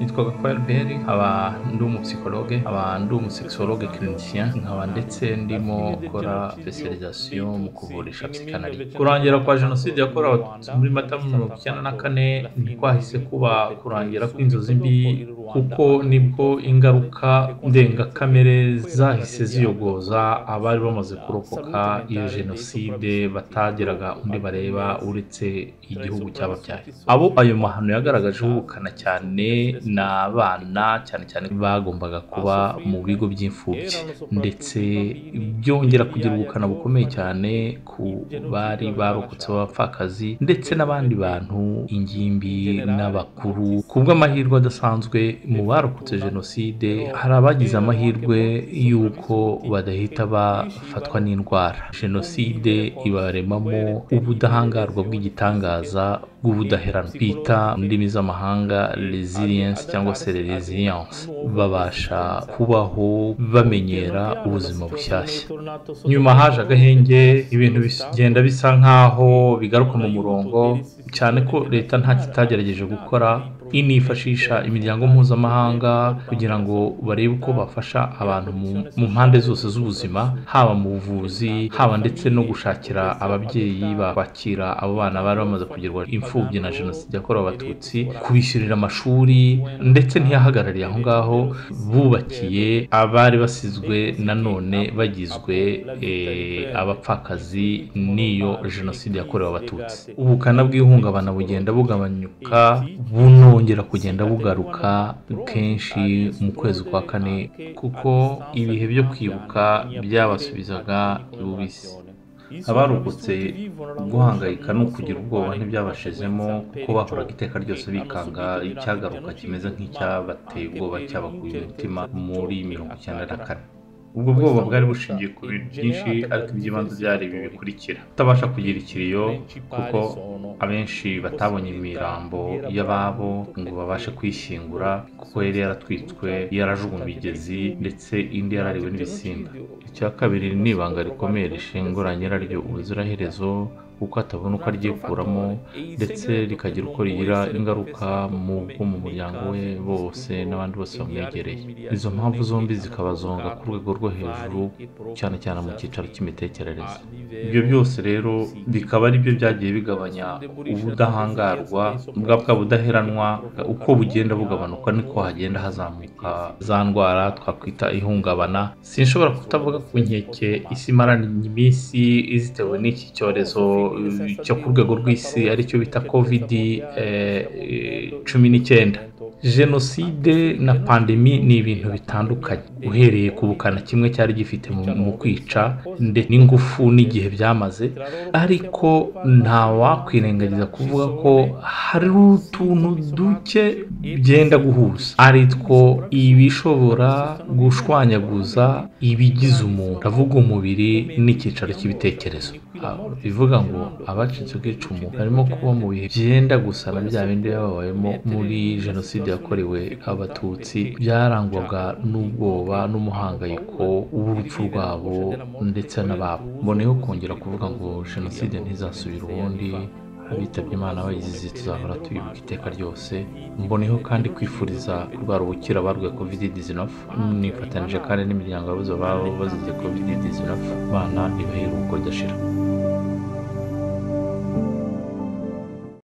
nitwa Gakwaya Albert nkaba ndi umupsikologe nkaba ndi umusexologue clinicien nkaba ndetse ndimo gukora specialisation mu kuvurisha psychanalyse kurangira kwa jenoside yakorewe abatutsi muri mata mirongo icyenda na kane ntikwahise kuba kurangira kw'inzozi mbi kuko ni bwo ingaruka ndengakamere zahise ziyogoza abari bamaze kurokoka iyo jenoside batagiraga undi bareba uretse igihugu cyababyaye abo ayo mahano yagaragajeho ubukana cyane ni abana cyane cyane bagombaga kuba mu bigo by'imfubyi. Ndetse byongera kugira ubukana bukomeye cyane ku bari barokotse b'abapfakazi ndetse n'abandi bantu ingimbi n'abakuru. Ku bw'amahirwe adasanzwe mu barokotse jenoside hari abagize amahirwe y'uko badahita bafatwa n'indwara. Jenoside ibaremamo ubudahangarwa bw'igitangaza bw'ubudaheranwa mu ndimi z'amahanga resilience cyangwa se resilience. Babasha kubaho bamenyera ubuzima bushyashya. Nyuma haje agahenge ibintu bigenda bisa nk'aho bigaruka mu murongo cyane ko leta nta kitagerageje gukora inifashisha imiryango mpuzamahanga kugira ngo barebe uko bafasha abantu mu mpande zose z'ubuzima haba mu buvuzi haba ndetse no gushakira ababyeyi bakwakira abo bana bari bamaze kugirwa imfubyi na jenoside yakorewe abatutsi kubishyurira amashuri ndetse ntiyahagarariye aho ngaho bubakiye abari basizwe nanone bagizwe abapfakazi n'iyo jenoside yakorewe abatutsi. Ubukana bw'ihungabana bugenda bugabanyuka bunongera kugenda bugaruka kenshi mu kwezi kwa kane kuko ibihe byo kwibuka byabasubizaga ibubisi abarokotse guhangayika no kugira ubwoba ntibyabashizemo kuko bahoraga iteka ryose bikanga icyagaruka kimeze nk'icyabateye ubwoba cyabakuye umutima muri mirongo icyenda na kane. Ubwo bwoba bwari bushingiye ku bintu byinshi ariko iby'ibanze byari ibi bikurikira kutabasha kugira ikiriyo kuko abenshi batabonye imirambo y'ababo ngo babashe kwishyingura kuko yari yaratwitswe yarajugunywe imigezi ndetse indi yarariwe n'ibisimba icya kabiri ni ibanga rikomeye rishingura nyiraryo ubuziraherezo kuko atabona uko aryikuramo ndetse rikagira uko rigira ingaruka mu bwo mu muryango we bose n'abandi bose bamwegereye. izo mpamvu zombi zikabazonga ku rwego rwo hejuru cyane cyane mu cyicaro cy'imitekerereze. Ibyo byose rero bikaba ari byo byagiye bigabanya ubudahangarwa bwa bwa budaheranwa uko bugenda bugabanuka niko hagenda hazamuka za ndwara twakwita ihungabana. Sinshobora kutavuga ku nkeke isi imarana iminsi izitewe n'iki cyorezo cyo ku rwego rw'isi ari cyo bita kovidi cumi n'icyenda. Jenoside na pandemi ni ibintu bitandukanye. Uhereye ku bukana kimwe cyari gifite mu kwica n'ingufu n'igihe byamaze ariko nta wakwirengagiza kuvuga ko hari utuntu duke byenda guhuza. Ari two ibishobora gushwanyaguza ibigize umuntu. Avuga umubiri n'icyicaro cy'ibitekerezo. Bivuga ngo abacitse ku icumu barimo kuba mu bihe byenda gusa na bya bindi babayemo muri jenoside yakorewe abatutsi byarangwaga n'ubwoba n'umuhangayiko w'urupfu rwabo ndetse n'ababo mboneyeho kongera kuvuga ngo jenoside ntizasubire ubundi. Abitabye imana bayizize tuzahora tubibuka iteka ryose. Mboneyeho kandi kwifuriza kurwara ubukira barwaye covid 19 nifatanije kandi n'imiryango yabuze ababo bazize covid 19 bana ibahe iruhuko ridashira